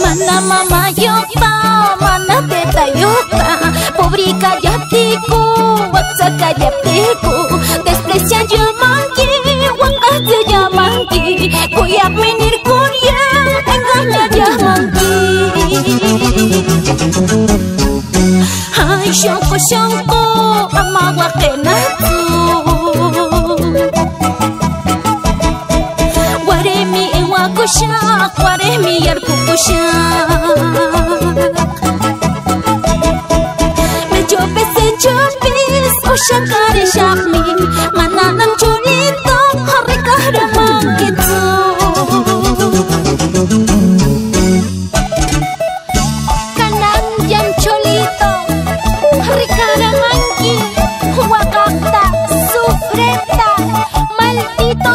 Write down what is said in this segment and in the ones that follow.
Mana mama yota, mana teta yota Pobre callatico, whatsa callatico Desprecia yo manqui, wakate ya manqui Kuyak minir kunya, engaña ya manqui Ay, shonko shonko, ama wakena kukushak wareh miyar kukushak Mejobe sejobis oshak kare shakmi Mananang chorito harikah rahang gitu Kanan jam sufreta, maldito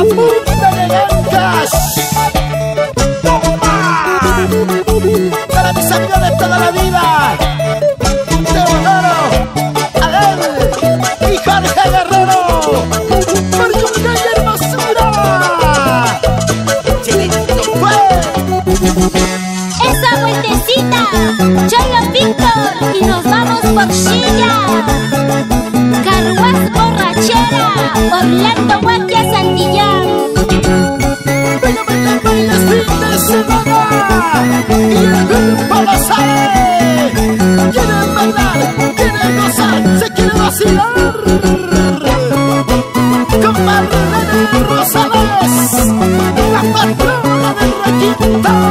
a punta de Para de toda la vida. Adel y Jorge Guerrero. Hermosura. Esa vueltecita, Víctor y nos vamos por Chilla. Carguas borrachera, Orlando Bye.